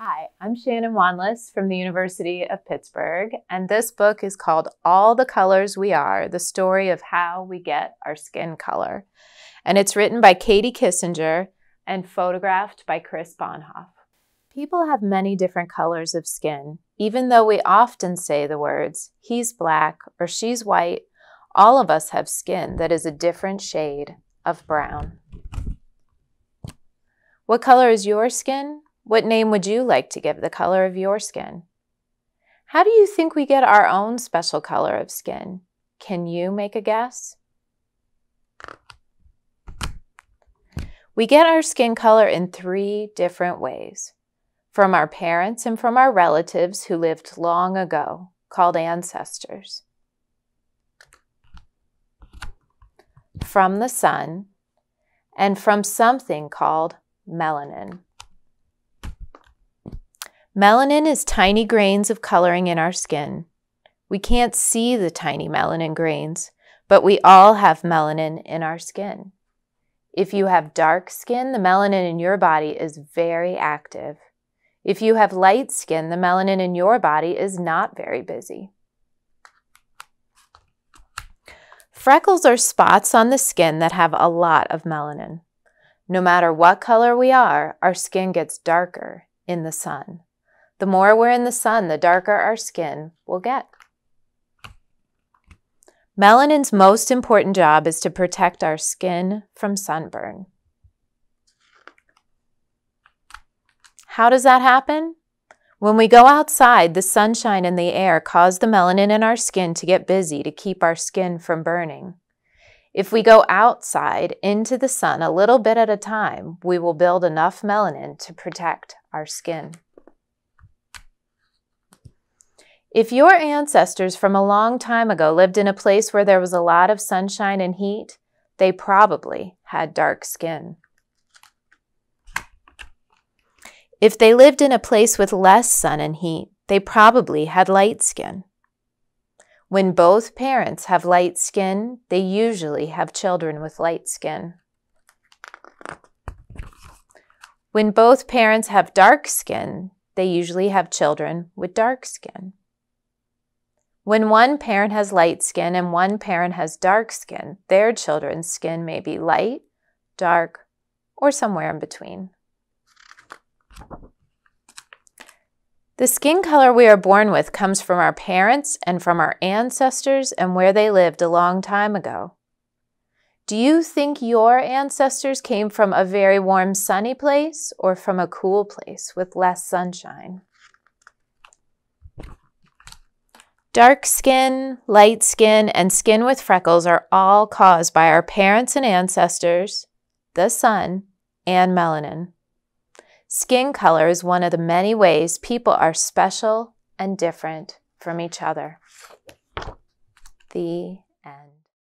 Hi, I'm Shannon Wanless from the University of Pittsburgh, and this book is called All the Colors We Are The Story of How We Get Our Skin Color. And it's written by Katie Kissinger and photographed by Chris Bohnhoff. People have many different colors of skin. Even though we often say the words, he's black or she's white, all of us have skin that is a different shade of brown. What color is your skin? What name would you like to give the color of your skin? How do you think we get our own special color of skin? Can you make a guess? We get our skin color in three different ways from our parents and from our relatives who lived long ago, called ancestors. From the sun, and from something called melanin. Melanin is tiny grains of coloring in our skin. We can't see the tiny melanin grains, but we all have melanin in our skin. If you have dark skin, the melanin in your body is very active. If you have light skin, the melanin in your body is not very busy. Freckles are spots on the skin that have a lot of melanin. No matter what color we are, our skin gets darker in the sun. The more we're in the sun, the darker our skin will get. Melanin's most important job is to protect our skin from sunburn. How does that happen? When we go outside, the sunshine and the air cause the melanin in our skin to get busy to keep our skin from burning. If we go outside into the sun a little bit at a time, we will build enough melanin to protect our skin. If your ancestors from a long time ago lived in a place where there was a lot of sunshine and heat, they probably had dark skin. If they lived in a place with less sun and heat, they probably had light skin. When both parents have light skin, they usually have children with light skin. When both parents have dark skin, they usually have children with dark skin. When one parent has light skin and one parent has dark skin, their children's skin may be light, dark, or somewhere in between. The skin color we are born with comes from our parents and from our ancestors and where they lived a long time ago. Do you think your ancestors came from a very warm, sunny place or from a cool place with less sunshine? Dark skin, light skin, and skin with freckles are all caused by our parents and ancestors, the sun, and melanin. Skin color is one of the many ways people are special and different from each other. The end.